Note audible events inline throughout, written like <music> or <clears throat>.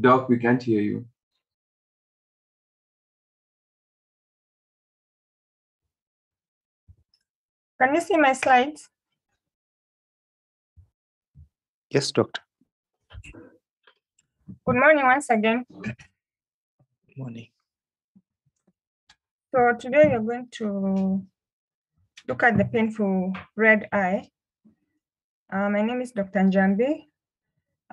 Doc, we can't hear you. Can you see my slides? Yes, doctor. Good morning once again. Good Morning. So today we're going to look at the painful red eye. Uh, my name is Dr. Njambi.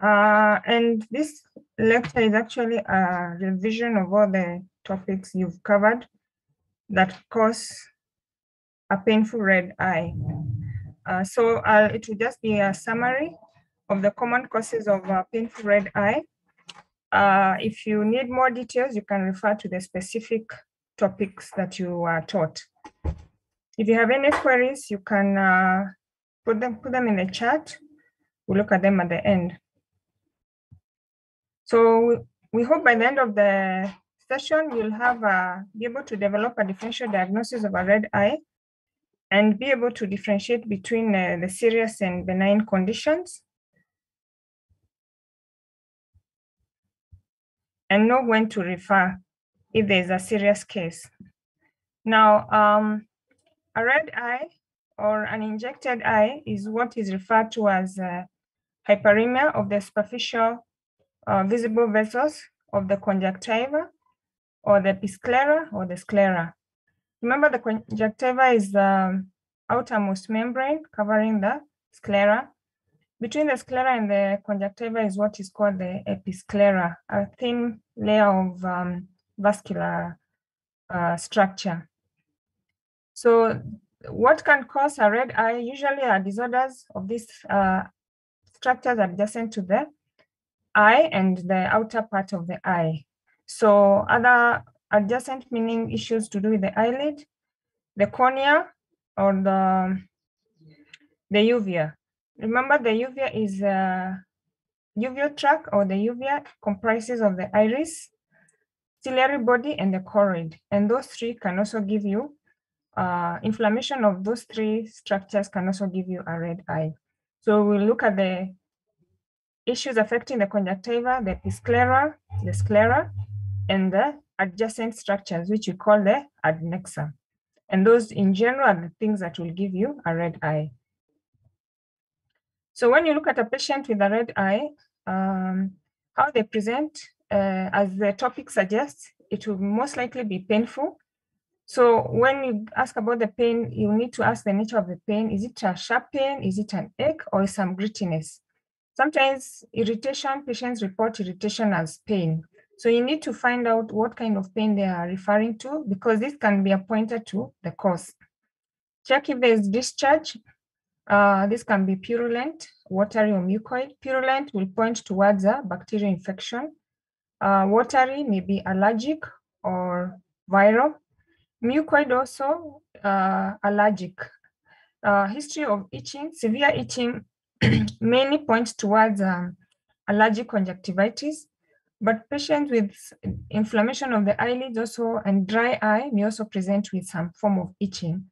Uh, and this lecture is actually a revision of all the topics you've covered that cause a painful red eye. Uh, so uh, it will just be a summary of the common causes of uh, painful red eye. Uh, if you need more details, you can refer to the specific topics that you are taught. If you have any queries, you can uh, put them put them in the chat. We'll look at them at the end. So we hope by the end of the session, you'll have uh, be able to develop a differential diagnosis of a red eye and be able to differentiate between uh, the serious and benign conditions and know when to refer if there's a serious case. Now, um, a red eye or an injected eye is what is referred to as uh, hyperemia of the superficial uh, visible vessels of the conjunctiva or the episclera or the sclera. Remember the conjunctiva is the outermost membrane covering the sclera. Between the sclera and the conjunctiva is what is called the episclera, a thin layer of um, vascular uh, structure. So what can cause a red eye usually are disorders of these uh, structures adjacent to the eye and the outer part of the eye. So other adjacent meaning issues to do with the eyelid, the cornea, or the, the uvea. Remember the uvea is a uveal tract or the uvea comprises of the iris, ciliary body, and the choroid. And those three can also give you uh, inflammation of those three structures can also give you a red eye. So we'll look at the issues affecting the conjunctiva, the episclera, the sclera, and the adjacent structures, which we call the adnexa. And those in general are the things that will give you a red eye. So when you look at a patient with a red eye, um, how they present, uh, as the topic suggests, it will most likely be painful. So when you ask about the pain, you need to ask the nature of the pain. Is it a sharp pain? Is it an ache or some grittiness? Sometimes irritation, patients report irritation as pain. So you need to find out what kind of pain they are referring to because this can be a pointer to the cause. Check if there is discharge. Uh, this can be purulent, watery or mucoid. Purulent will point towards a bacterial infection. Uh, watery may be allergic or viral. Mucoid also uh, allergic. Uh, history of itching, severe itching <clears throat> mainly points towards um, allergic conjunctivitis, but patients with inflammation of the eyelids also and dry eye may also present with some form of itching.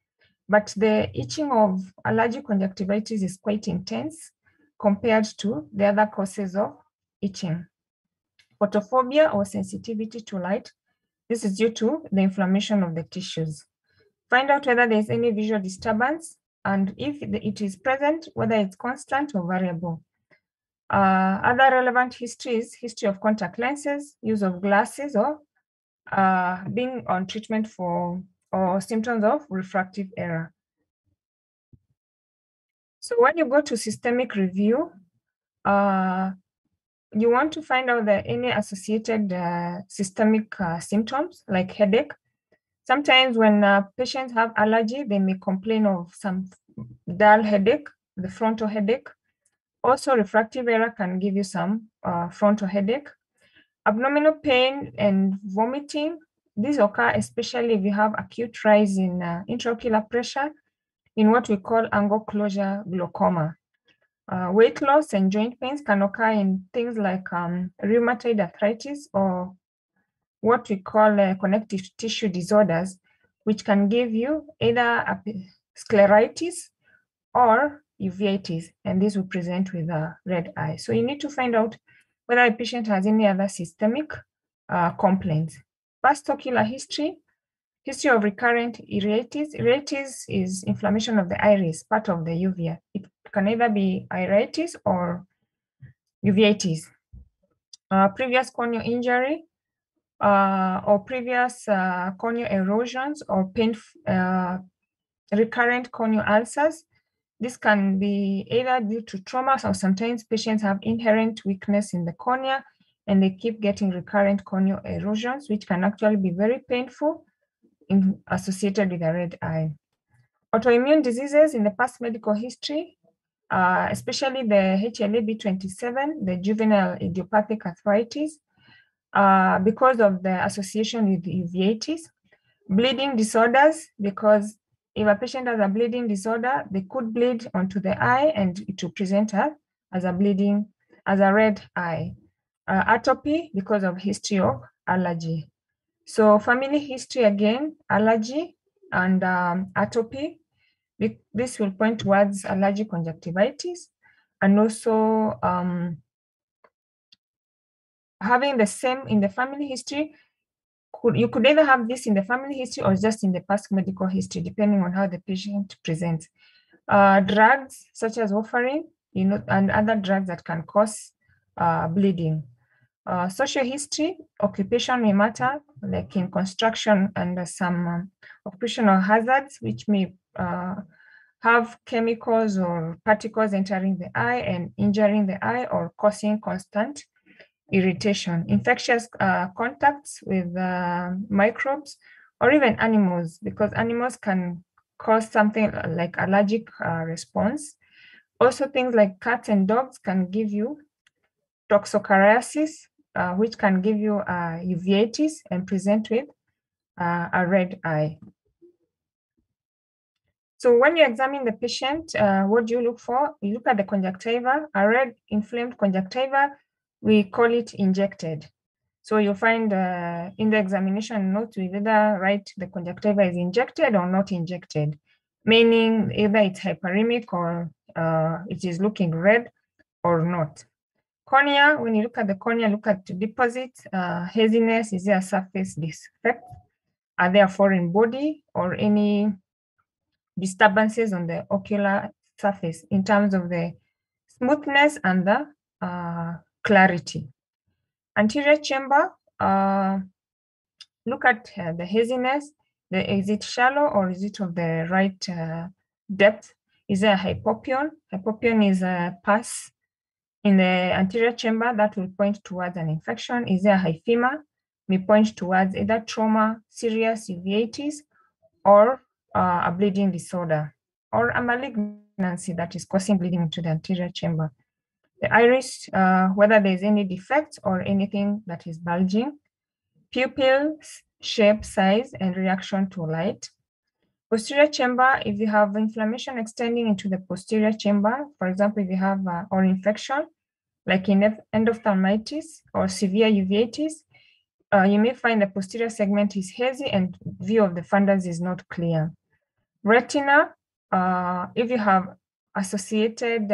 But the itching of allergic conjunctivitis is quite intense compared to the other causes of itching. Photophobia or sensitivity to light. This is due to the inflammation of the tissues. Find out whether there's any visual disturbance and if it is present, whether it's constant or variable. Uh, other relevant histories, history of contact lenses, use of glasses, or uh, being on treatment for or symptoms of refractive error. So when you go to systemic review, uh, you want to find out the any associated uh, systemic uh, symptoms like headache. Sometimes when uh, patients have allergy, they may complain of some dull headache, the frontal headache. Also, refractive error can give you some uh, frontal headache. Abdominal pain and vomiting, these occur especially if you have acute rise in uh, intraocular pressure in what we call angle closure glaucoma. Uh, weight loss and joint pains can occur in things like um, rheumatoid arthritis or what we call uh, connective tissue disorders, which can give you either scleritis or uveitis, and this will present with a red eye. So you need to find out whether a patient has any other systemic uh, complaints. Past ocular history, history of recurrent iritis. Iritis is inflammation of the iris, part of the uvea. It can either be iritis or uveitis. Uh, previous corneal injury uh, or previous uh, corneal erosions or pain, uh, recurrent corneal ulcers. This can be either due to trauma or sometimes patients have inherent weakness in the cornea and they keep getting recurrent corneal erosions, which can actually be very painful in, associated with a red eye. Autoimmune diseases in the past medical history, uh, especially the HLA-B27, the juvenile idiopathic arthritis, uh, because of the association with uveitis, bleeding disorders, because if a patient has a bleeding disorder, they could bleed onto the eye and it will present as a bleeding, as a red eye uh, atopy because of history of allergy. So family history again, allergy and um, atopy. This will point towards allergic conjunctivitis and also um, having the same in the family history. Could, you could either have this in the family history or just in the past medical history, depending on how the patient presents. Uh, drugs such as warfarin, you know, and other drugs that can cause uh, bleeding. Uh, social history, occupation may matter, like in construction and some um, occupational hazards, which may uh, have chemicals or particles entering the eye and injuring the eye or causing constant irritation. Infectious uh, contacts with uh, microbes or even animals, because animals can cause something like allergic uh, response. Also, things like cats and dogs can give you toxocariasis, uh, which can give you uh, uveitis and present with uh, a red eye. So when you examine the patient, uh, what do you look for? You look at the conjunctiva, a red inflamed conjunctiva, we call it injected. So you'll find uh, in the examination note, we either write the conjunctiva is injected or not injected, meaning either it's hyperemic or uh, it is looking red or not. Cornea, when you look at the cornea, look at the deposit, uh, haziness, is there a surface defect? Are there a foreign body or any disturbances on the ocular surface in terms of the smoothness and the uh, clarity? Anterior chamber, uh, look at uh, the haziness, the, is it shallow or is it of the right uh, depth? Is there a hypopyon? Hypopyon is a pus in the anterior chamber that will point towards an infection. Is there a hyphema? May point towards either trauma, serious uveitis, or uh, a bleeding disorder, or a malignancy that is causing bleeding into the anterior chamber. The iris, uh, whether there's any defects or anything that is bulging. Pupils, shape, size, and reaction to light. Posterior chamber, if you have inflammation extending into the posterior chamber, for example, if you have uh, or infection, like in endophthalmitis or severe uveitis, uh, you may find the posterior segment is hazy and view of the fundus is not clear. Retina, uh, if you have associated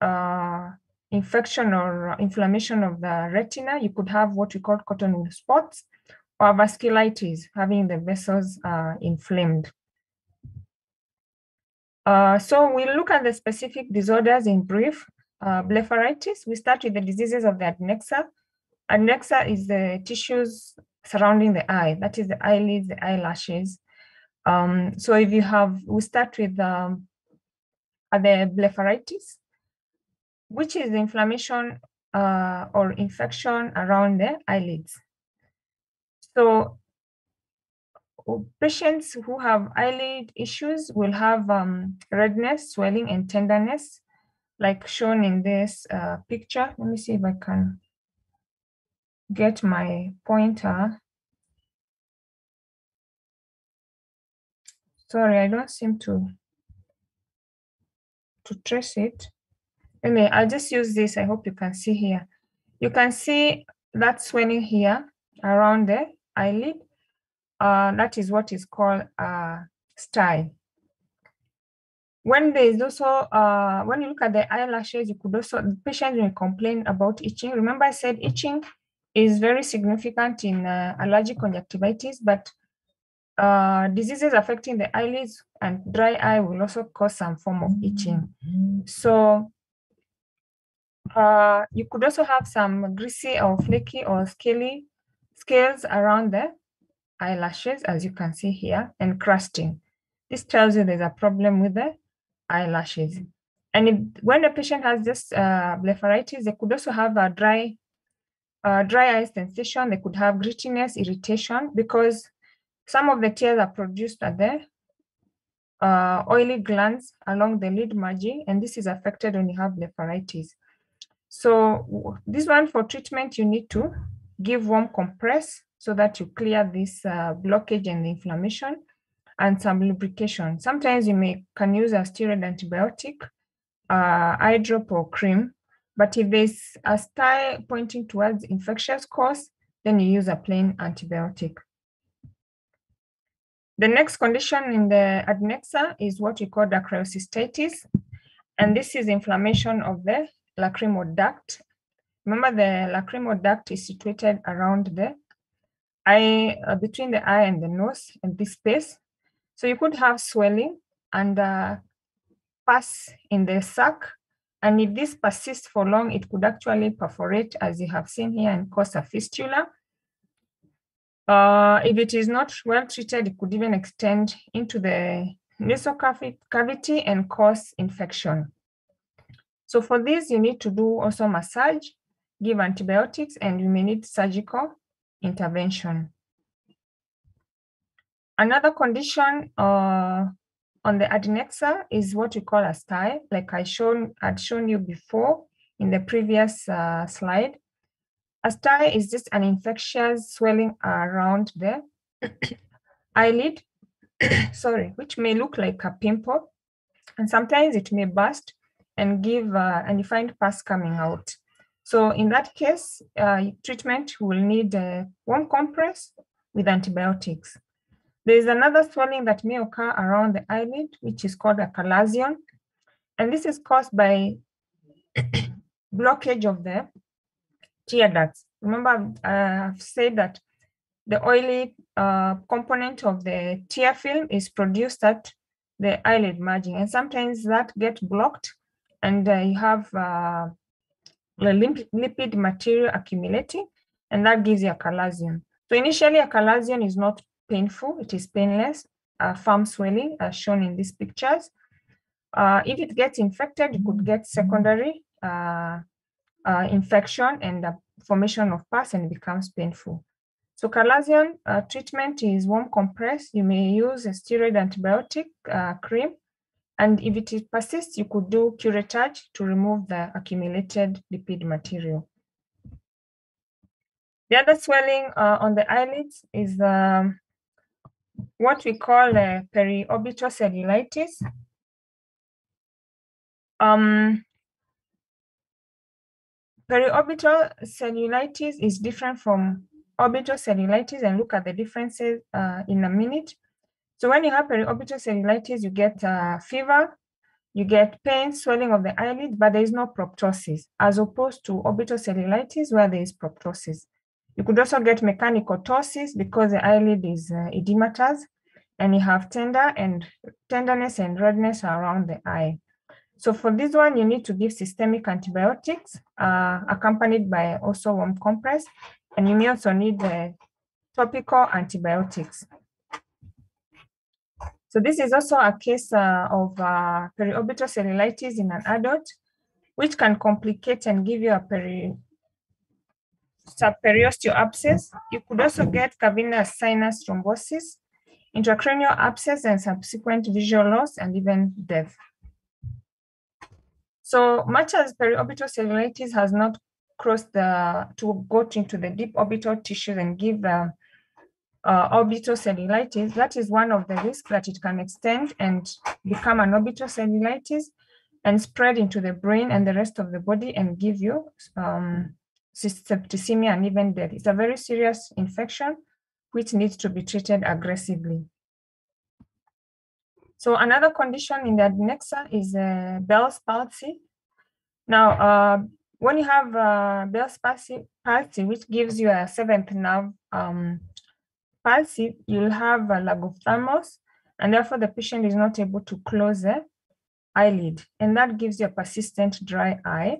uh, infection or inflammation of the retina, you could have what we call cottonwool spots, or vasculitis, having the vessels uh, inflamed. Uh, so we look at the specific disorders in brief. Uh, blepharitis, we start with the diseases of the adnexa. Adnexa is the tissues surrounding the eye, that is the eyelids, the eyelashes. Um, so if you have, we start with um, the blepharitis, which is the inflammation uh, or infection around the eyelids. So patients who have eyelid issues will have um, redness, swelling, and tenderness, like shown in this uh, picture. Let me see if I can get my pointer. Sorry, I don't seem to to trace it. I'll just use this. I hope you can see here. You can see that swelling here around the eyelid. Uh, that is what is called a stye. when there is also, uh, when you look at the eyelashes, you could also, the patient may complain about itching. Remember I said itching is very significant in uh, allergic conjunctivitis, but uh, diseases affecting the eyelids and dry eye will also cause some form of itching. So uh, you could also have some greasy or flaky or scaly scales around the eyelashes, as you can see here, and crusting. This tells you there's a problem with the eyelashes. And if, when a patient has this uh, blepharitis, they could also have a dry, uh, dry eye sensation. They could have grittiness, irritation, because some of the tears are produced at the uh, oily glands along the lid margin, and this is affected when you have blepharitis. So this one for treatment, you need to give warm compress so that you clear this uh, blockage and the inflammation and some lubrication. Sometimes you may can use a steroid antibiotic, uh, eye drop or cream. But if there's a stye pointing towards infectious cause, then you use a plain antibiotic. The next condition in the adnexa is what we call dacryocystitis. And this is inflammation of the lacrimal duct. Remember the lacrimal duct is situated around the eye, uh, between the eye and the nose and this space. So you could have swelling and uh, pus in the sac. And if this persists for long, it could actually perforate as you have seen here and cause a fistula. Uh, if it is not well treated, it could even extend into the nasal cavity and cause infection. So for this, you need to do also massage, give antibiotics, and you may need surgical intervention. Another condition uh, on the adnexa is what we call a stye, like I shown had shown you before in the previous uh, slide. A stye is just an infectious swelling around the <coughs> eyelid, <coughs> sorry, which may look like a pimple, and sometimes it may burst and give uh, and you find pus coming out. So in that case, uh, treatment will need a warm compress with antibiotics. There is another swelling that may occur around the eyelid, which is called a chalazion. And this is caused by <coughs> blockage of the tear ducts. Remember, uh, I've said that the oily uh, component of the tear film is produced at the eyelid margin. And sometimes that gets blocked and uh, you have uh, lipid material accumulating, and that gives you a chalazion. So initially, a chalazion is not painful, it is painless, uh, firm swelling as shown in these pictures. Uh, if it gets infected, you could get secondary uh, uh infection and the formation of pus and it becomes painful. So chalazion uh, treatment is warm compress. You may use a steroid antibiotic uh, cream. And if it persists, you could do curettage to remove the accumulated lipid material. The other swelling on the eyelids is um, what we call uh, periorbital cellulitis. Um, periorbital cellulitis is different from orbital cellulitis and look at the differences uh, in a minute. So when you have periorbital cellulitis, you get uh, fever, you get pain, swelling of the eyelid, but there is no proptosis, as opposed to orbital cellulitis where there is proptosis. You could also get mechanical ptosis because the eyelid is uh, edematous and you have tender and tenderness and redness around the eye. So for this one, you need to give systemic antibiotics uh, accompanied by also warm compress, and you may also need the topical antibiotics. So this is also a case uh, of uh, periorbital cellulitis in an adult, which can complicate and give you a peri subperiosteal abscess. You could also get cavernous sinus thrombosis, intracranial abscess, and subsequent visual loss and even death. So much as periorbital cellulitis has not crossed the to go into the deep orbital tissues and give uh, uh, orbital cellulitis, that is one of the risks that it can extend and become an orbital cellulitis and spread into the brain and the rest of the body and give you um, septicemia, and even death. It's a very serious infection which needs to be treated aggressively. So another condition in the adnexa is uh, Bell's palsy. Now, uh, when you have uh, Bell's palsy, palsy, which gives you a seventh nerve um, you'll have a lagophthalmos, and therefore the patient is not able to close the eyelid, and that gives you a persistent dry eye.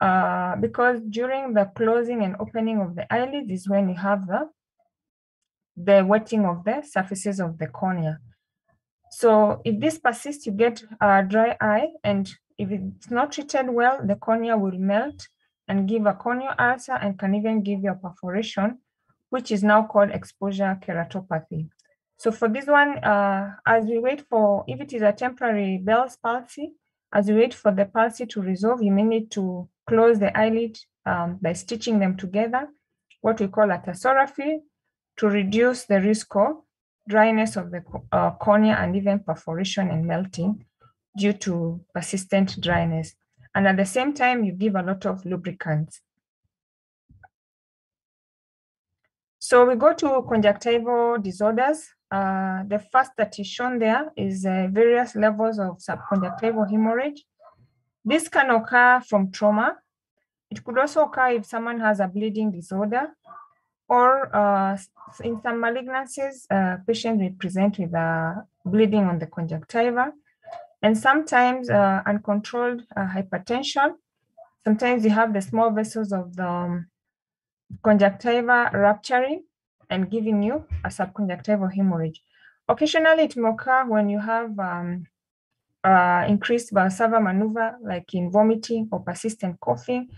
Uh, because during the closing and opening of the eyelid is when you have the, the wetting of the surfaces of the cornea. So if this persists, you get a dry eye, and if it's not treated well, the cornea will melt and give a corneal ulcer and can even give you a perforation, which is now called exposure keratopathy. So for this one, uh, as we wait for, if it is a temporary Bell's palsy, as we wait for the palsy to resolve, you may need to close the eyelid um, by stitching them together, what we call a tarsorrhaphy, to reduce the risk of dryness of the uh, cornea and even perforation and melting due to persistent dryness. And at the same time, you give a lot of lubricants. So we go to conjunctival disorders. Uh, the first that is shown there is uh, various levels of subconjunctival hemorrhage. This can occur from trauma. It could also occur if someone has a bleeding disorder or uh, in some malignancies, uh, patients may present with bleeding on the conjunctiva, and sometimes uh, uncontrolled uh, hypertension. Sometimes you have the small vessels of the um, conjunctiva rupturing and giving you a subconjunctival hemorrhage. Occasionally, it may occur when you have um, uh, increased Valsalva maneuver, like in vomiting or persistent coughing,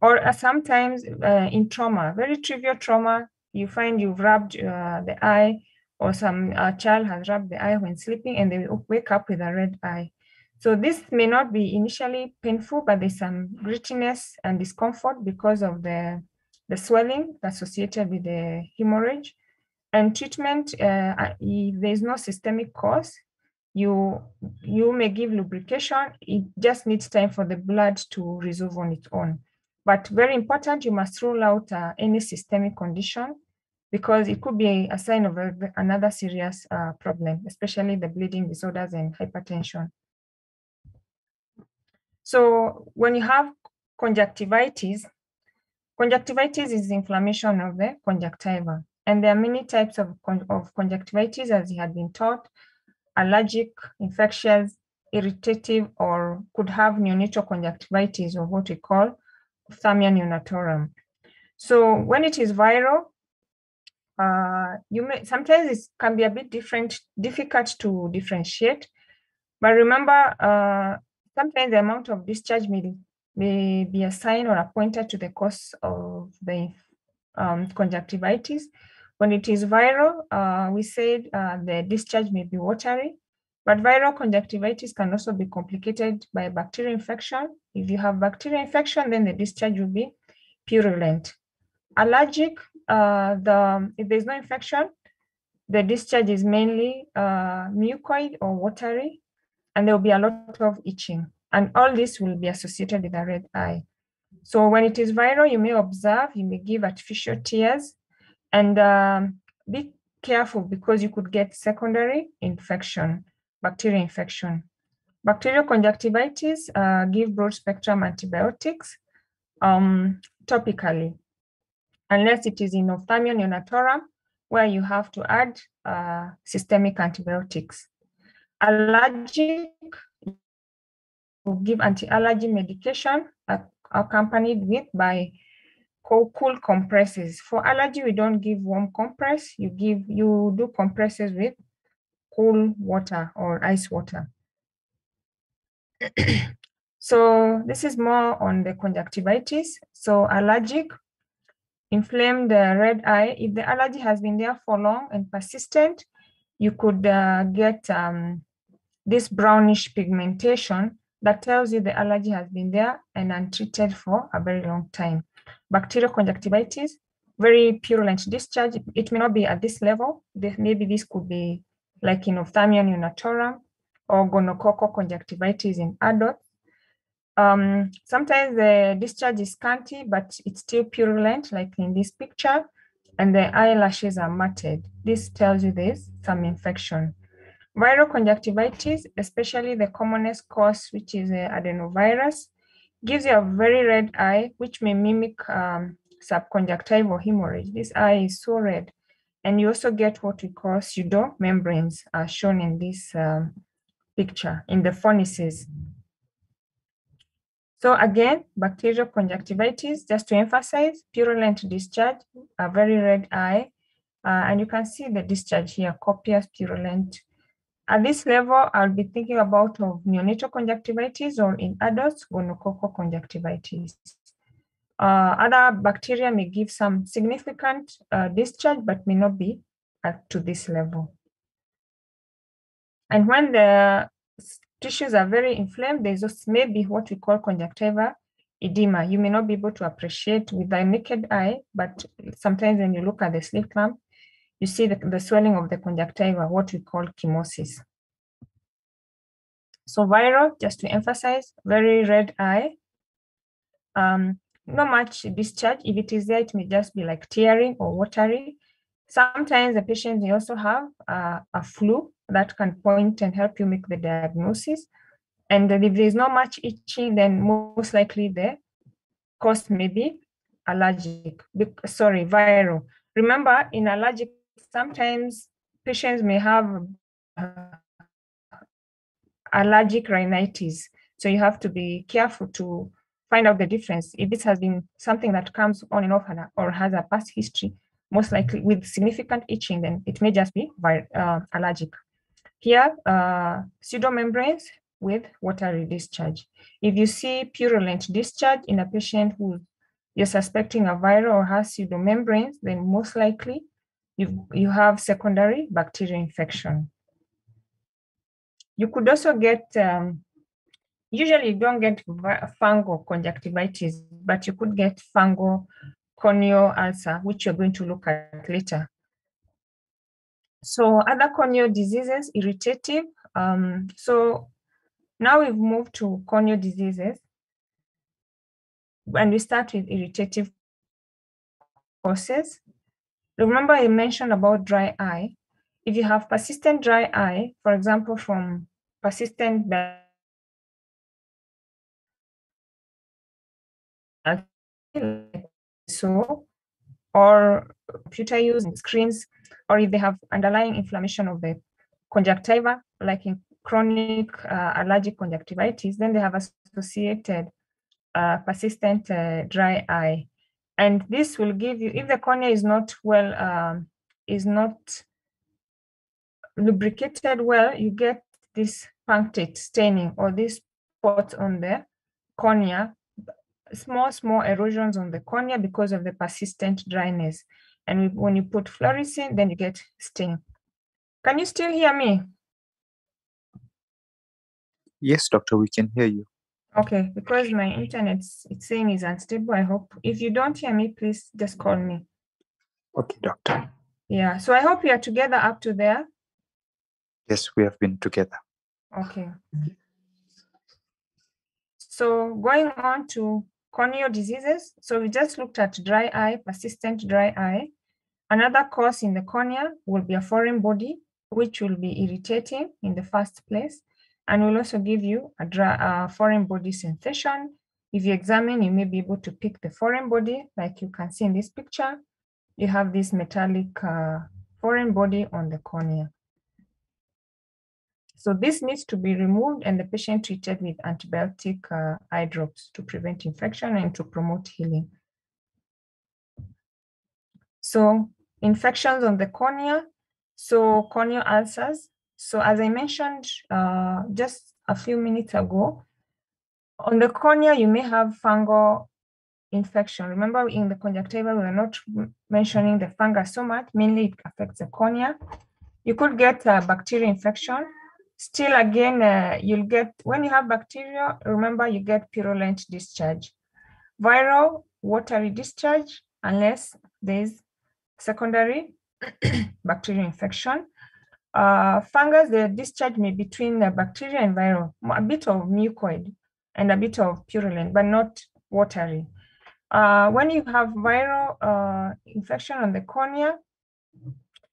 or uh, sometimes uh, in trauma, very trivial trauma, you find you've rubbed uh, the eye or some uh, child has rubbed the eye when sleeping and they wake up with a red eye. So this may not be initially painful, but there's some grittiness and discomfort because of the, the swelling associated with the hemorrhage. And treatment, uh, if there's no systemic cause, you you may give lubrication. It just needs time for the blood to resolve on its own. But very important, you must rule out uh, any systemic condition because it could be a sign of a, another serious uh, problem, especially the bleeding disorders and hypertension. So when you have conjunctivitis, conjunctivitis is inflammation of the conjunctiva. And there are many types of, of conjunctivitis as you had been taught, allergic, infectious, irritative, or could have neonatal conjunctivitis or what we call ophthalmia neonatorum. So when it is viral, uh, you may sometimes it can be a bit different, difficult to differentiate. But remember, uh, sometimes the amount of discharge may, may be a sign or a pointer to the cause of the um, conjunctivitis. When it is viral, uh, we said uh, the discharge may be watery, but viral conjunctivitis can also be complicated by bacterial infection. If you have bacterial infection, then the discharge will be purulent. Allergic, uh, the if there's no infection, the discharge is mainly uh, mucoid or watery, and there will be a lot of itching. And all this will be associated with a red eye. So when it is viral, you may observe, you may give artificial tears, and um, be careful because you could get secondary infection bacterial infection. Bacterial conjunctivitis uh, give broad spectrum antibiotics um, topically, unless it is in ophthalmia neonatorum, where you have to add uh, systemic antibiotics. Allergic, will give anti-allergy medication accompanied with by cool compresses. For allergy, we don't give warm compress. You give you do compresses with cool water or ice water. <clears throat> so this is more on the conjunctivitis. So allergic, inflamed red eye. If the allergy has been there for long and persistent, you could uh, get um, this brownish pigmentation that tells you the allergy has been there and untreated for a very long time. Bacterial conjunctivitis, very purulent discharge. It may not be at this level. Maybe this could be like in ophthalmia neonatorum or gonococcal conjunctivitis in adults. Um, sometimes the discharge is scanty, but it's still purulent, like in this picture, and the eyelashes are matted. This tells you there's some infection. Viral conjunctivitis, especially the commonest cause, which is uh, adenovirus, gives you a very red eye, which may mimic um, subconjunctival hemorrhage. This eye is so red. And you also get what we call pseudo membranes, as shown in this um, picture in the fornices. So again, bacterial conjunctivitis, just to emphasize, purulent discharge, a very red eye, uh, and you can see the discharge here, copious purulent. At this level, I'll be thinking about of neonatal conjunctivitis or in adults, gonococcal conjunctivitis. Uh, other bacteria may give some significant uh, discharge, but may not be at to this level. And when the tissues are very inflamed, there's just maybe what we call conjunctiva edema. You may not be able to appreciate with the naked eye, but sometimes when you look at the slit lamp, you see the, the swelling of the conjunctiva, what we call chemosis. So viral, just to emphasize, very red eye. Um, not much discharge. If it is there, it may just be like tearing or watery. Sometimes the patient may also have uh, a flu that can point and help you make the diagnosis. And if there's not much itching, then most likely the cause may be allergic, sorry, viral. Remember, in allergic, sometimes patients may have allergic rhinitis. So you have to be careful to find out the difference. If this has been something that comes on and off or has a past history, most likely with significant itching, then it may just be uh, allergic. Here, uh, pseudomembranes with watery discharge. If you see purulent discharge in a patient who you're suspecting a viral or has pseudomembranes, then most likely you, you have secondary bacterial infection. You could also get, um, usually you don't get fungal conjunctivitis, but you could get fungal corneal ulcer, which you're going to look at later. So other corneal diseases, irritative. Um, so now we've moved to corneal diseases. And we start with irritative causes. Remember I mentioned about dry eye. If you have persistent dry eye, for example, from persistent so or computer use screens, or if they have underlying inflammation of the conjunctiva, like in chronic uh, allergic conjunctivitis, then they have associated uh, persistent uh, dry eye. And this will give you, if the cornea is not well, um, is not lubricated well, you get this punctate staining or this spots on the cornea, small, small erosions on the cornea because of the persistent dryness. And when you put fluorescein, then you get stain. Can you still hear me? Yes, doctor, we can hear you. Okay, because my internet it's saying is unstable. I hope if you don't hear me, please just call me. Okay, doctor. Yeah, so I hope you are together up to there. Yes, we have been together. Okay. So going on to corneal diseases. So we just looked at dry eye, persistent dry eye. Another cause in the cornea will be a foreign body, which will be irritating in the first place and we'll also give you a dry, foreign body sensation. If you examine, you may be able to pick the foreign body, like you can see in this picture. You have this metallic uh, foreign body on the cornea. So this needs to be removed and the patient treated with antibiotic uh, eye drops to prevent infection and to promote healing. So infections on the cornea, so corneal ulcers. So as I mentioned uh, just a few minutes ago, on the cornea, you may have fungal infection. Remember in the conjunctiva, we are not mentioning the fungus so much, mainly it affects the cornea. You could get a bacterial infection Still, again, uh, you'll get, when you have bacteria, remember you get purulent discharge. Viral, watery discharge, unless there's secondary <coughs> bacterial infection. Uh, fungus, the discharge may be between the bacteria and viral, a bit of mucoid and a bit of purulent, but not watery. Uh, when you have viral uh, infection on the cornea,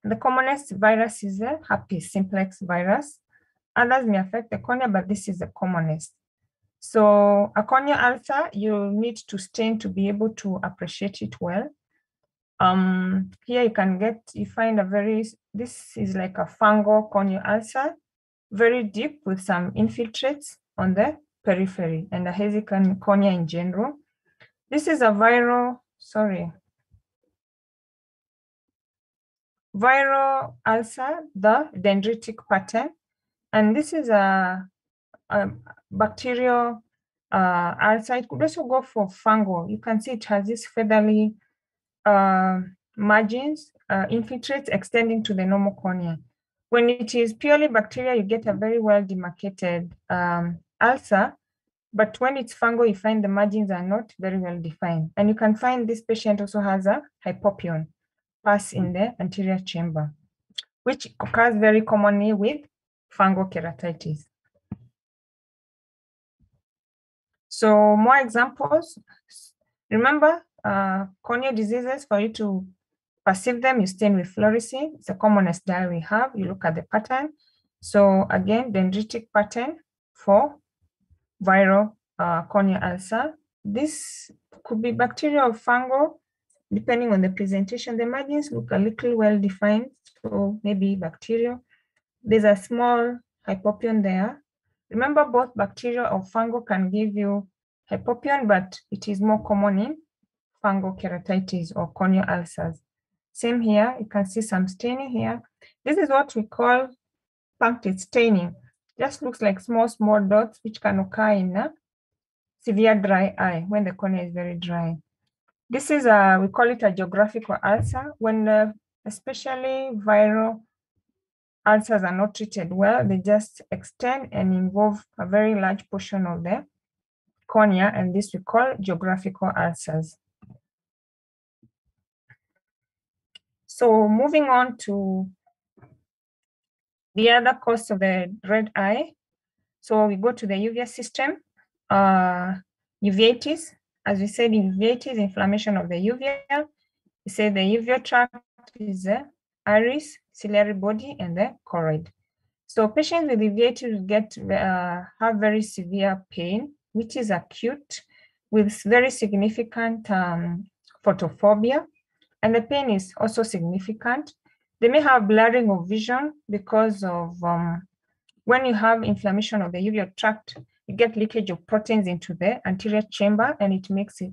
The commonest virus is the herpes simplex virus. Others may affect the cornea, but this is the commonest. So a cornea ulcer, you need to stain to be able to appreciate it well. Um, here you can get, you find a very, this is like a fungal corneal ulcer, very deep with some infiltrates on the periphery and a hazy cornea in general. This is a viral, sorry, viral ulcer, the dendritic pattern. And this is a, a bacterial uh, ulcer. It could also go for fungal. You can see it has this feathery uh, margins, uh, infiltrates extending to the normal cornea. When it is purely bacteria, you get a very well demarcated um, ulcer. But when it's fungal, you find the margins are not very well defined. And you can find this patient also has a hypopyon pus in the anterior chamber, which occurs very commonly with fungal keratitis. So more examples. Remember, uh, corneal diseases, for you to perceive them, you stain with fluorescein. It's the commonest dye we have. You look at the pattern. So again, dendritic pattern for viral uh, corneal ulcer. This could be bacterial or fungal, depending on the presentation. The margins look a little well defined, so maybe bacterial. There's a small hypopyon there. Remember, both bacterial or fungal can give you hypopyon, but it is more common in fungal keratitis or corneal ulcers. Same here, you can see some staining here. This is what we call punctate staining. Just looks like small, small dots which can occur in a severe dry eye when the cornea is very dry. This is a, we call it a geographical ulcer when uh, especially viral ulcers are not treated well, they just extend and involve a very large portion of the cornea, and this we call geographical ulcers. So moving on to the other cause of the red eye. So we go to the uvea system, uh, uveitis. As we said, uveitis, inflammation of the uvea. We say the uveal tract is the iris, ciliary body, and the choroid. So patients with uveitis get uh, have very severe pain, which is acute, with very significant um, photophobia, and the pain is also significant. They may have blurring of vision because of um, when you have inflammation of the uveal tract, you get leakage of proteins into the anterior chamber, and it makes it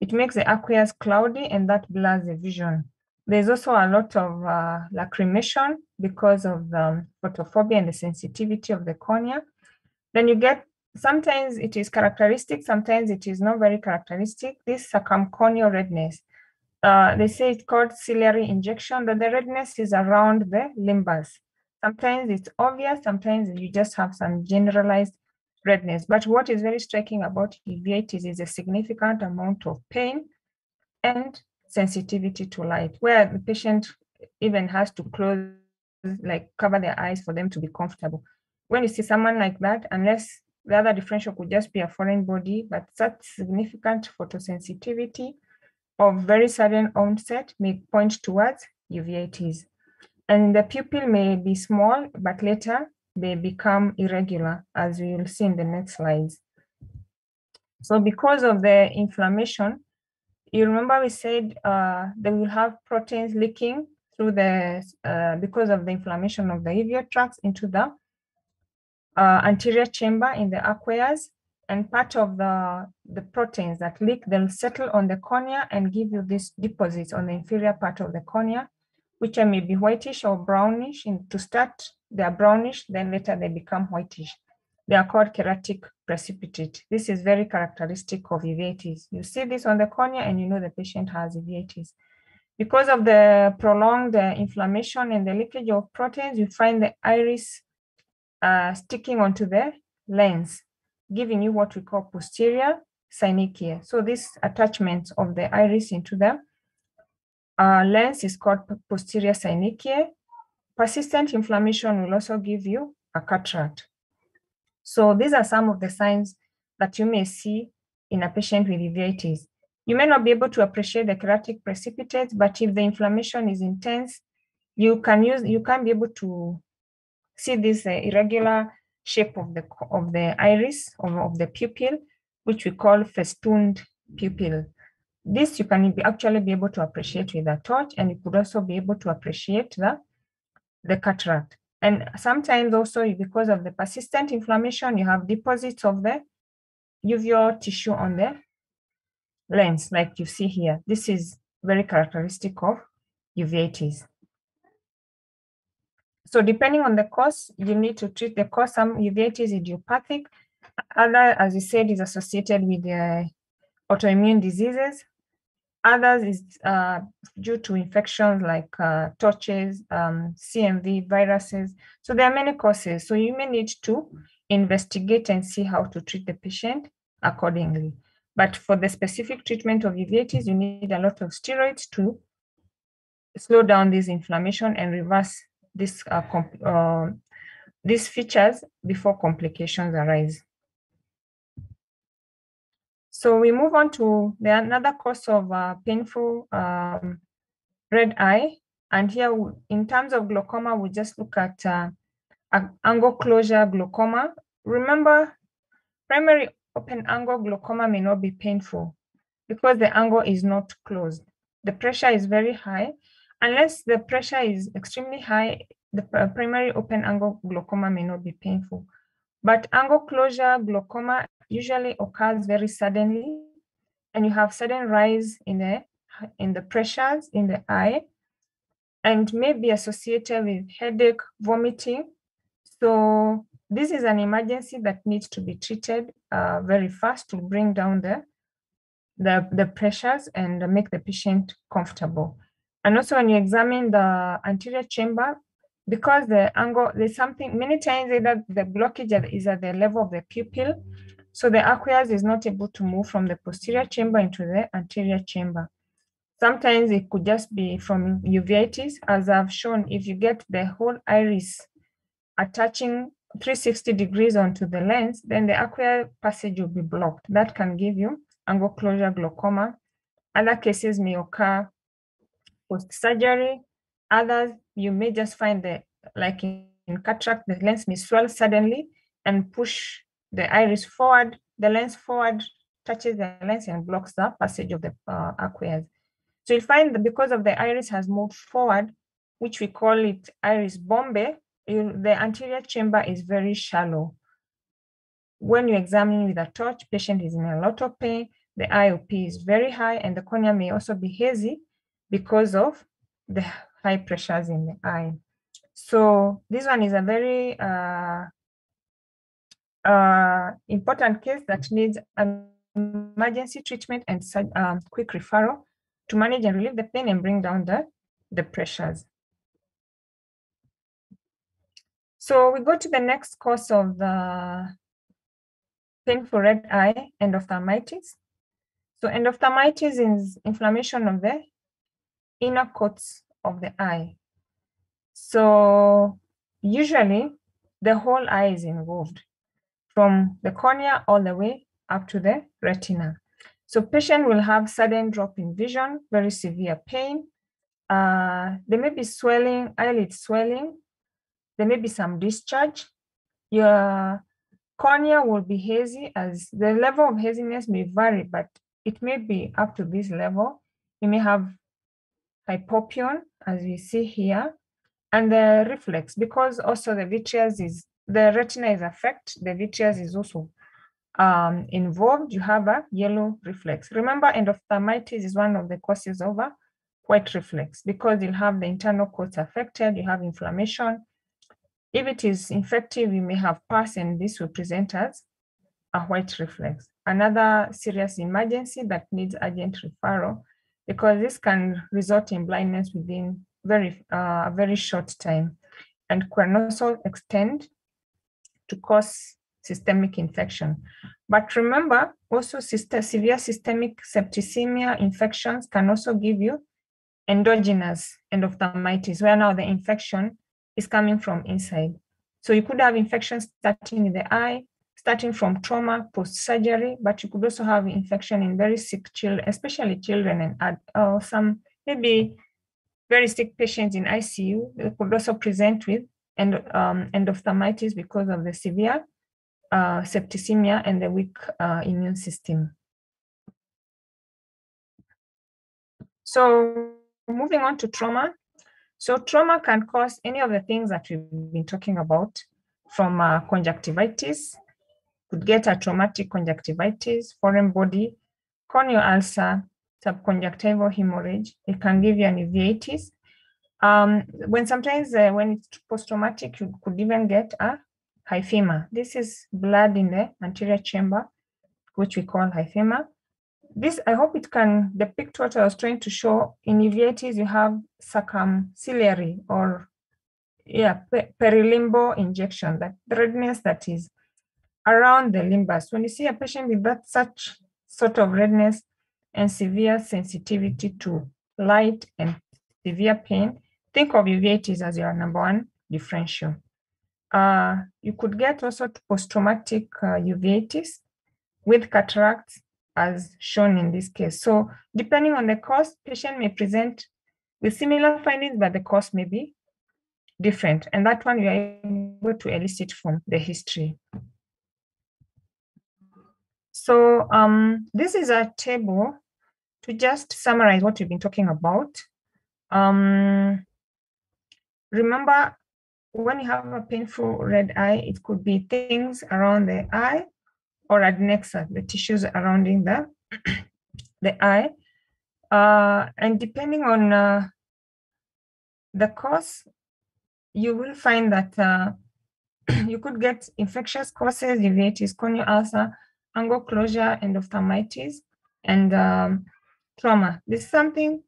it makes the aqueous cloudy, and that blurs the vision. There's also a lot of uh, lacrimation because of the photophobia and the sensitivity of the cornea. Then you get, sometimes it is characteristic, sometimes it is not very characteristic, this circumcorneal redness. Uh, they say it's called ciliary injection, but the redness is around the limbus. Sometimes it's obvious, sometimes you just have some generalized redness. But what is very striking about uveitis is a significant amount of pain and sensitivity to light, where the patient even has to close, like cover their eyes for them to be comfortable. When you see someone like that, unless the other differential could just be a foreign body, but such significant photosensitivity of very sudden onset may point towards uveitis. And the pupil may be small, but later they become irregular, as we will see in the next slides. So because of the inflammation, you remember we said uh, they will have proteins leaking through the, uh, because of the inflammation of the uveal tracts into the uh, anterior chamber in the aqueous and part of the, the proteins that leak, they'll settle on the cornea and give you these deposits on the inferior part of the cornea, which may be whitish or brownish. And to start, they are brownish, then later they become whitish. They are called keratic precipitate. This is very characteristic of uveitis. You see this on the cornea and you know the patient has uveitis. Because of the prolonged uh, inflammation and the leakage of proteins, you find the iris uh, sticking onto the lens, giving you what we call posterior synechia. So this attachment of the iris into the uh, lens is called posterior synechia. Persistent inflammation will also give you a cataract. So these are some of the signs that you may see in a patient with uveitis. You may not be able to appreciate the keratic precipitates, but if the inflammation is intense, you can use, you can be able to see this uh, irregular shape of the of the iris of, of the pupil, which we call festooned pupil. This you can be actually be able to appreciate with a torch, and you could also be able to appreciate the, the cataract. And sometimes also because of the persistent inflammation, you have deposits of the uveal tissue on the lens, like you see here. This is very characteristic of uveitis. So depending on the cause, you need to treat the cause. Some uveitis idiopathic. Other, as you said, is associated with the autoimmune diseases. Others is uh, due to infections like uh, torches, um, CMV, viruses. So there are many causes. So you may need to investigate and see how to treat the patient accordingly. But for the specific treatment of uveitis, you need a lot of steroids to slow down this inflammation and reverse this, uh, uh, these features before complications arise. So we move on to the another cause of uh, painful um, red eye. And here in terms of glaucoma, we just look at uh, angle closure glaucoma. Remember, primary open angle glaucoma may not be painful because the angle is not closed. The pressure is very high. Unless the pressure is extremely high, the primary open angle glaucoma may not be painful. But angle closure glaucoma usually occurs very suddenly and you have sudden rise in the in the pressures in the eye and may be associated with headache, vomiting. So this is an emergency that needs to be treated uh, very fast to bring down the, the, the pressures and make the patient comfortable. And also when you examine the anterior chamber, because the angle, there's something, many times either the blockage is at the level of the pupil so the aqueous is not able to move from the posterior chamber into the anterior chamber. Sometimes it could just be from uveitis, as I've shown, if you get the whole iris attaching 360 degrees onto the lens, then the aqueous passage will be blocked. That can give you angle closure glaucoma. Other cases may occur post-surgery. Others, you may just find that, like in cataract, the lens may swell suddenly and push the iris forward, the lens forward touches the lens and blocks the passage of the uh, aqueous. So you'll find that because of the iris has moved forward, which we call it iris bombe, you, the anterior chamber is very shallow. When you examine with a torch, patient is in a lot of pain, the IOP is very high, and the cornea may also be hazy because of the high pressures in the eye. So this one is a very uh, uh, important case that needs an emergency treatment and um, quick referral to manage and relieve the pain and bring down the, the pressures. So we go to the next cause of the painful red eye, endophthalmitis. So endophthalmitis is inflammation of the inner coats of the eye. So usually the whole eye is involved from the cornea all the way up to the retina. So patient will have sudden drop in vision, very severe pain. Uh, there may be swelling, eyelid swelling. There may be some discharge. Your cornea will be hazy as the level of haziness may vary, but it may be up to this level. You may have hypopyon, as we see here, and the reflex, because also the vitreous is the retina is affected, the vitreous is also um, involved, you have a yellow reflex. Remember, endophthalmitis is one of the causes of a white reflex because you'll have the internal coats affected, you have inflammation. If it is infective, you may have pus and this will present as a white reflex. Another serious emergency that needs urgent referral because this can result in blindness within very uh, a very short time and can also extend to cause systemic infection. But remember, also severe systemic septicemia infections can also give you endogenous endophthalmitis, where now the infection is coming from inside. So you could have infections starting in the eye, starting from trauma, post-surgery, but you could also have infection in very sick children, especially children and uh, some maybe very sick patients in ICU they could also present with end, um, endophthalmitis because of the severe uh, septicemia and the weak uh, immune system. So moving on to trauma. So trauma can cause any of the things that we've been talking about from uh, conjunctivitis, could get a traumatic conjunctivitis, foreign body, corneal ulcer, subconjunctival hemorrhage. It can give you an uveitis. Um, when sometimes uh, when it's post-traumatic, you could even get a hyphema. This is blood in the anterior chamber, which we call hyphema. This, I hope it can depict what I was trying to show. In uveitis, you have circumciliary or yeah, perilimbo injection, that redness that is around the limbus. When you see a patient with that such sort of redness and severe sensitivity to light and severe pain, think of uveitis as your number one differential. Uh, you could get also post-traumatic uh, uveitis with cataracts as shown in this case. So depending on the cause, patient may present with similar findings, but the cause may be different. And that one you are able to elicit from the history. So um, this is a table to just summarize what we've been talking about. Um, remember, when you have a painful red eye, it could be things around the eye or adnexa, the tissues surrounding the, <clears throat> the eye. Uh, and depending on uh, the cause, you will find that uh, <clears throat> you could get infectious causes, uveitis, corneal ulcer, angle closure, endophthalmitis, and um, trauma. This is something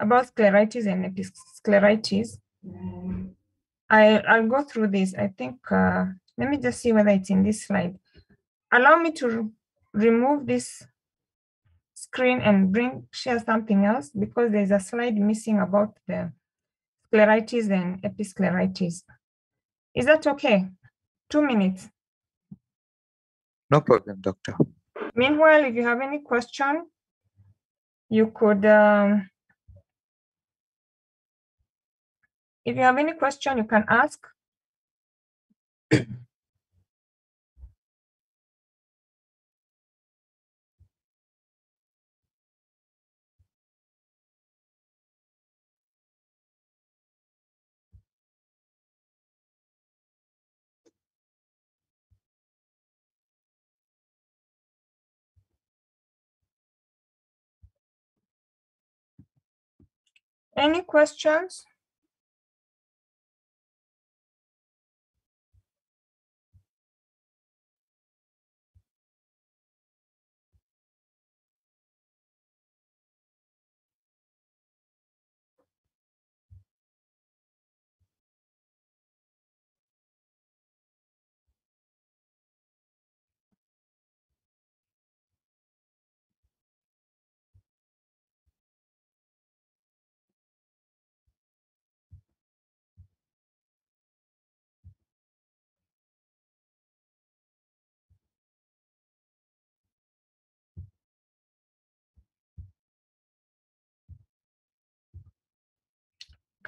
about scleritis and episcleritis. I, I'll go through this. I think, uh, let me just see whether it's in this slide. Allow me to remove this screen and bring share something else because there's a slide missing about the scleritis and episcleritis. Is that okay? Two minutes. No problem, doctor. Meanwhile, if you have any question, you could, um, if you have any question, you can ask. <clears throat> Any questions?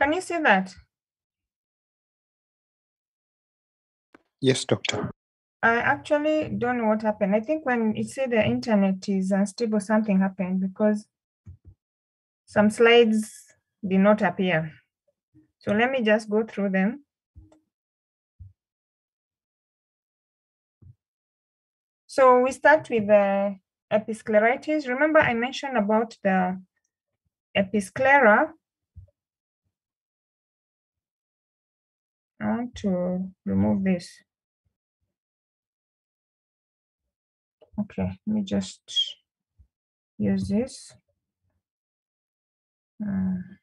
Can you see that? Yes, doctor. I actually don't know what happened. I think when it said the internet is unstable, something happened because some slides did not appear. So let me just go through them. So we start with the episcleritis. Remember I mentioned about the episclera I want to remove this. Okay, let me just use this. Uh,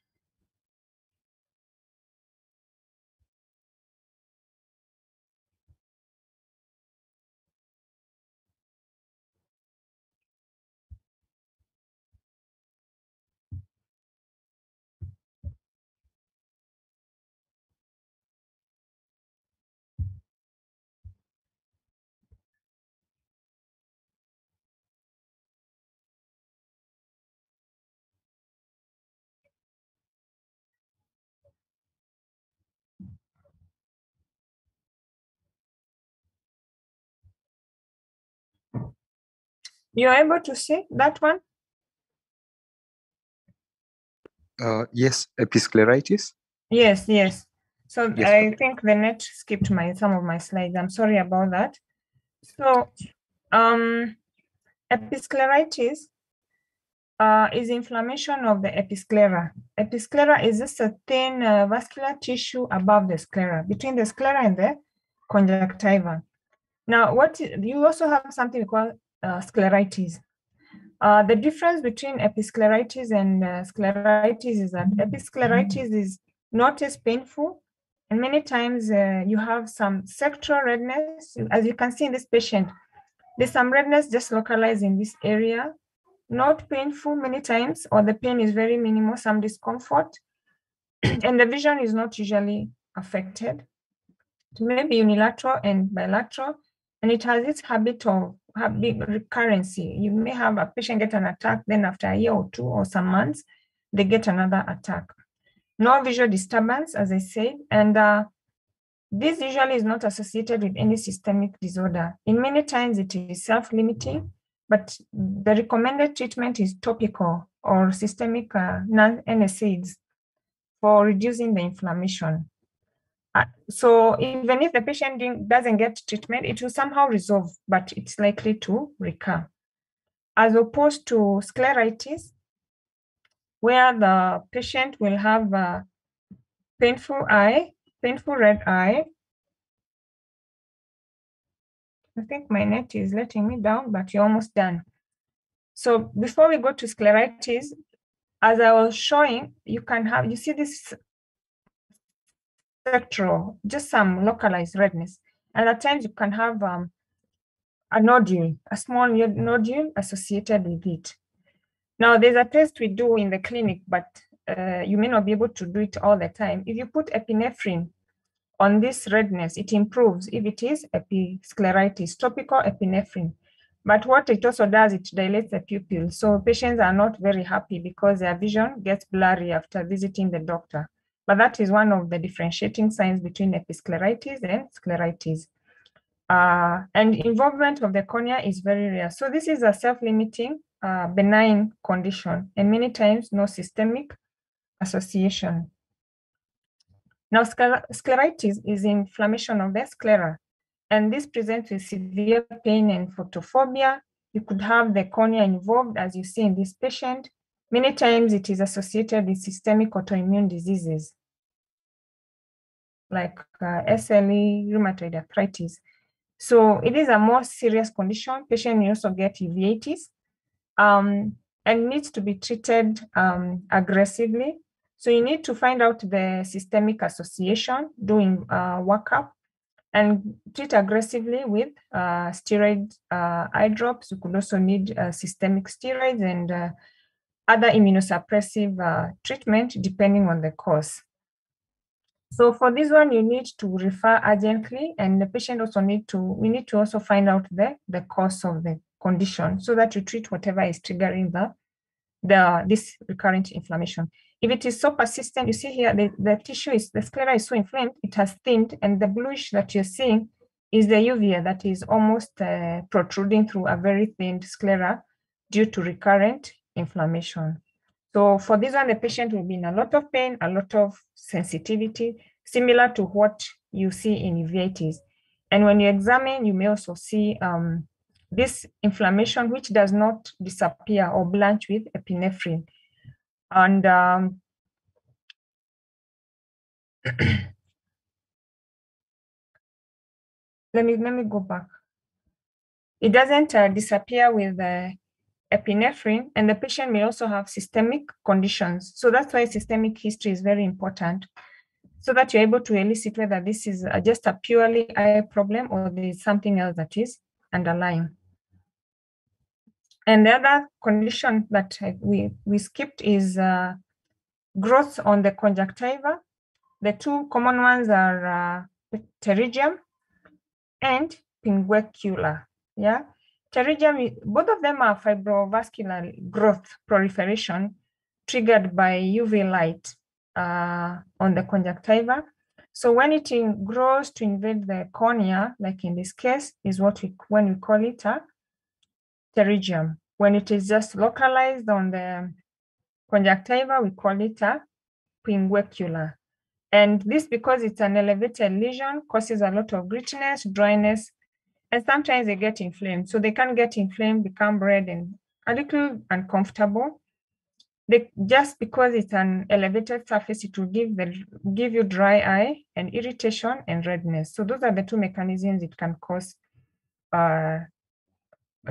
You're able to see that one? Uh, yes, episcleritis. Yes, yes. So Yes, I think the net skipped my some of my slides. I'm sorry about that. So um episcleritis uh, is inflammation of the episclera. Episclera is just a thin uh, vascular tissue above the sclera, between the sclera and the conjunctiva. Now, what you also have something called uh, scleritis. Uh, the difference between episcleritis and uh, scleritis is that episcleritis is not as painful, and many times uh, you have some sectoral redness. As you can see in this patient, there's some redness just localized in this area, not painful many times, or the pain is very minimal, some discomfort, <clears throat> and the vision is not usually affected. It may be unilateral and bilateral, and it has its habit of having recurrency. You may have a patient get an attack, then after a year or two or some months, they get another attack. No visual disturbance, as I said, and uh, this usually is not associated with any systemic disorder. In many times, it is self-limiting, but the recommended treatment is topical or systemic uh, non-NSAIDs for reducing the inflammation. So even if the patient doesn't get treatment, it will somehow resolve, but it's likely to recur. As opposed to scleritis, where the patient will have a painful eye, painful red eye. I think my net is letting me down, but you're almost done. So before we go to scleritis, as I was showing, you can have, you see this sectoral, just some localized redness. And at times you can have um, a nodule, a small nodule associated with it. Now, there's a test we do in the clinic, but uh, you may not be able to do it all the time. If you put epinephrine on this redness, it improves if it is episcleritis, topical epinephrine. But what it also does, it dilates the pupil. So patients are not very happy because their vision gets blurry after visiting the doctor. But that is one of the differentiating signs between episcleritis and scleritis. Uh, and involvement of the cornea is very rare. So this is a self-limiting uh, benign condition and many times no systemic association. Now, scler- scleritis is inflammation of the sclera, and this presents with severe pain and photophobia. You could have the cornea involved, as you see in this patient. Many times it is associated with systemic autoimmune diseases like uh, SLE, rheumatoid arthritis. So it is a more serious condition. Patient may also get uveitis um, and needs to be treated um, aggressively. So you need to find out the systemic association, doing uh, workup, and treat aggressively with uh, steroid uh, eye drops. You could also need uh, systemic steroids and uh, other immunosuppressive uh, treatment depending on the cause. So for this one, you need to refer urgently, and the patient also need to. We need to also find out the the cause of the condition so that you treat whatever is triggering the the this recurrent inflammation. If it is so persistent, you see here the, the tissue is the sclera is so inflamed, it has thinned, and the bluish that you're seeing is the uvea that is almost uh, protruding through a very thin sclera due to recurrent inflammation. So for this one, the patient will be in a lot of pain, a lot of sensitivity, similar to what you see in uveitis. And when you examine, you may also see um, this inflammation, which does not disappear or blanch with epinephrine. And um, <clears throat> let me let me go back. It doesn't uh, disappear with epinephrine, and the patient may also have systemic conditions. So that's why systemic history is very important, so that you're able to elicit whether this is uh, just a purely eye problem or there is something else that is underlying. And the other condition that we we skipped is uh, growth on the conjunctiva. The two common ones are uh, pterygium and pinguecula. Yeah, pterygium, both of them are fibrovascular growth proliferation triggered by UV light uh, on the conjunctiva. So when it grows to invade the cornea, like in this case, is what we when we call it a pterygium. When it is just localized on the conjunctiva, we call it a pinguecula. And this, because it's an elevated lesion, causes a lot of grittiness, dryness, and sometimes they get inflamed. So they can get inflamed, become red, and a little uncomfortable. They, just because it's an elevated surface, it will give the give you dry eye and irritation and redness. So those are the two mechanisms it can cause uh,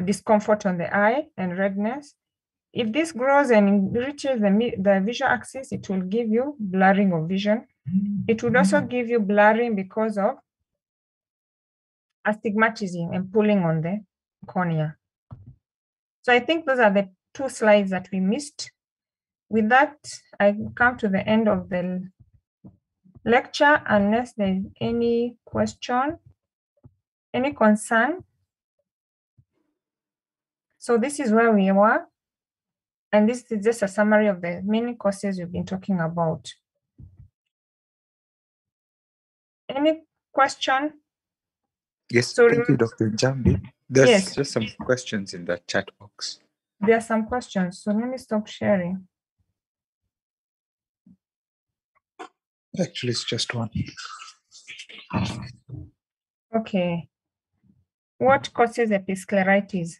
discomfort on the eye and redness. If this grows and reaches the, the visual axis, it will give you blurring of vision. It would also give you blurring because of astigmatism and pulling on the cornea. So I think those are the two slides that we missed. With that, I come to the end of the lecture unless there's any question, any concern. So this is where we were. And this is just a summary of the many courses we've been talking about. Any question? Yes, So thank you, Dr. Njambi. There's Yes. just some questions in the chat box. There are some questions, so let me stop sharing. Actually, it's just one. Okay. What causes episcleritis?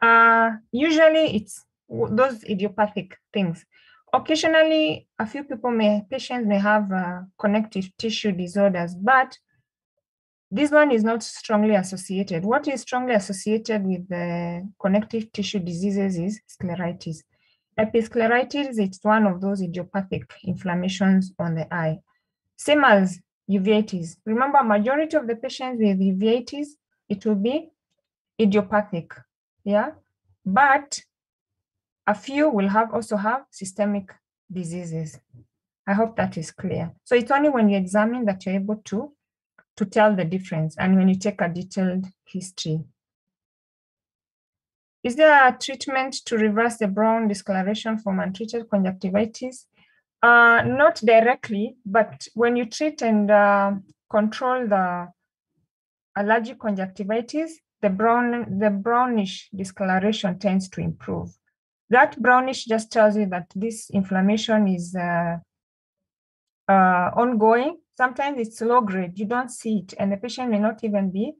Uh, usually it's those idiopathic things. Occasionally, a few people may, patients may have uh, connective tissue disorders, but this one is not strongly associated. What is strongly associated with the connective tissue diseases is scleritis. Episcleritis is one of those idiopathic inflammations on the eye. Same as uveitis. Remember, majority of the patients with uveitis, it will be idiopathic, yeah? But a few will have also have systemic diseases. I hope that is clear. So it's only when you examine that you're able to, to tell the difference and when you take a detailed history. Is there a treatment to reverse the brown discoloration from untreated conjunctivitis? Uh, not directly, but when you treat and uh, control the allergic conjunctivitis, the brown, the brownish discoloration tends to improve. That brownish just tells you that this inflammation is uh, uh, ongoing. Sometimes it's low grade, you don't see it, and the patient may not even be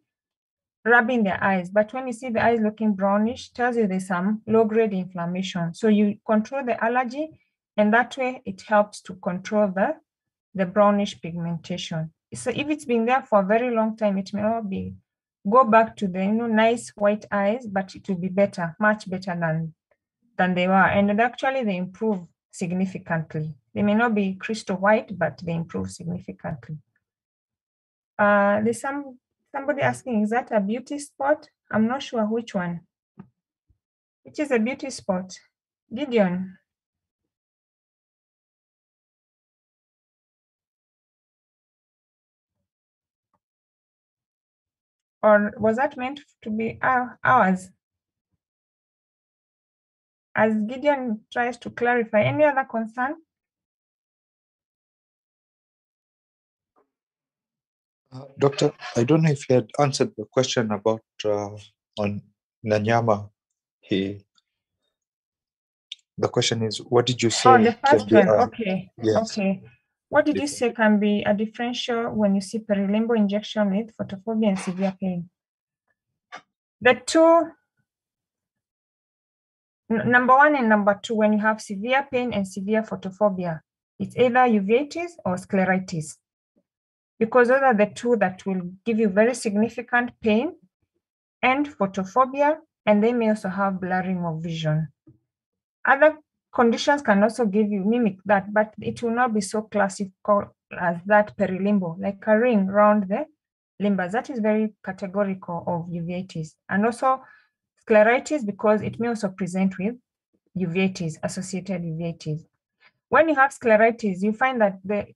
rubbing their eyes. But when you see the eyes looking brownish, tells you there's some low grade inflammation. So you control the allergy, and that way it helps to control the, the brownish pigmentation. So if it's been there for a very long time, it may not be go back to the you know nice white eyes, but it will be better, much better than than they were. And actually they improve significantly. They may not be crystal white, but they improve significantly. Uh, there's some somebody asking, is that a beauty spot? I'm not sure which one. Which is a beauty spot? Gideon. Or was that meant to be ours? As Gideon tries to clarify, any other concern? Uh, Doctor, I don't know if you had answered the question about uh, on Nanyama. He, the question is, what did you say? Oh, the first be one, okay, Yes. okay. What did you say can be a differential when you see perilimbo injection with photophobia and severe pain? The two, number one and number two, when you have severe pain and severe photophobia, it's either uveitis or scleritis. Because those are the two that will give you very significant pain and photophobia, and they may also have blurring of vision. Other conditions can also give you mimic that, but it will not be so classical as that perilimbo, like a ring around the limbus. That is very categorical of uveitis. And also scleritis because it may also present with uveitis, associated uveitis. When you have scleritis, you find that the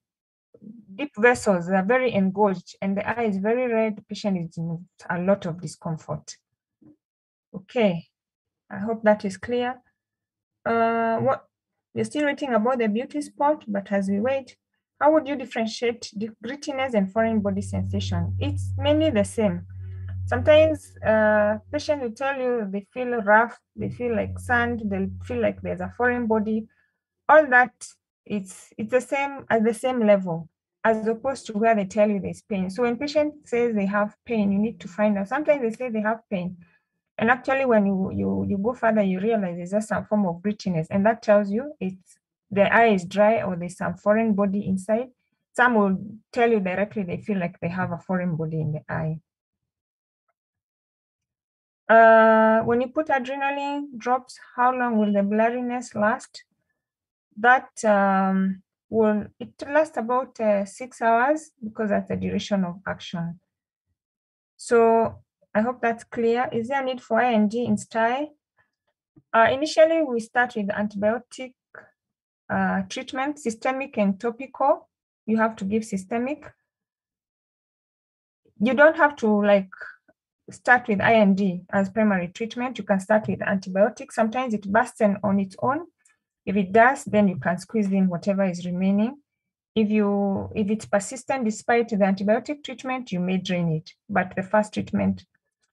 deep vessels are very engorged and the eye is very red. The patient is in a lot of discomfort. Okay, I hope that is clear. Uh, what we're still waiting about the beauty spot, but as we wait, how would you differentiate the grittiness and foreign body sensation? It's mainly the same. Sometimes uh, patient will tell you they feel rough, they feel like sand, they feel like there's a foreign body. All that it's it's the same at the same level as opposed to where they tell you there's pain. So when patient says they have pain, you need to find out. Sometimes they say they have pain. And actually when you you you go further, you realize there's just some form of grittiness, and that tells you it's the eye is dry or there's some foreign body inside. Some will tell you directly they feel like they have a foreign body in the eye. Uh, when you put adrenaline drops, how long will the blurriness last? That um, will it lasts about uh, six hours because that's the duration of action. So I hope that's clear. Is there a need for I&D in stye? Uh, initially, we start with antibiotic uh, treatment, systemic and topical. You have to give systemic. You don't have to like start with I&D as primary treatment. You can start with antibiotics. Sometimes it bursts on its own. If it does, then you can squeeze in whatever is remaining. If you if it's persistent despite the antibiotic treatment, you may drain it. But the first treatment,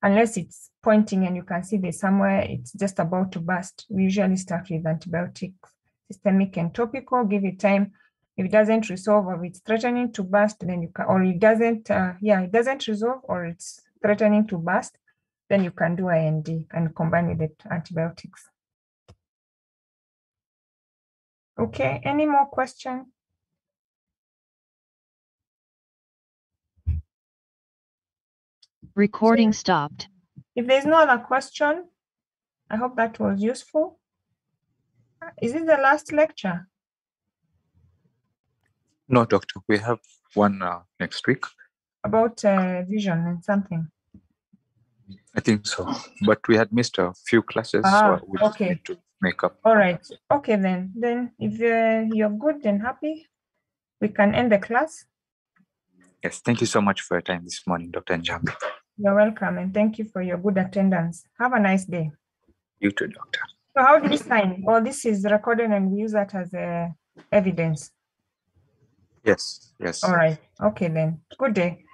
unless it's pointing and you can see there's somewhere it's just about to burst, we usually start with antibiotics, systemic and topical. Give it time. If it doesn't resolve or it's threatening to burst, then you can, or it doesn't, uh, yeah, it doesn't resolve or it's threatening to burst, then you can do I&D and combine it with the antibiotics. Okay, any more question? Recording stopped. If there's no other question, I hope that was useful. Is it the last lecture? No, doctor, we have one uh, next week. About uh, vision and something. I think so. But we had missed a few classes. Ah, so we okay. need to make up. All right. Okay, then. Then if uh, you're good and happy, we can end the class. Yes, thank you so much for your time this morning, Dr. Njambi. You're welcome, and thank you for your good attendance. Have a nice day. You too, doctor. So how do you sign? Well, this is recorded and we use that as uh, evidence. Yes, yes. All right. Okay, then. Good day.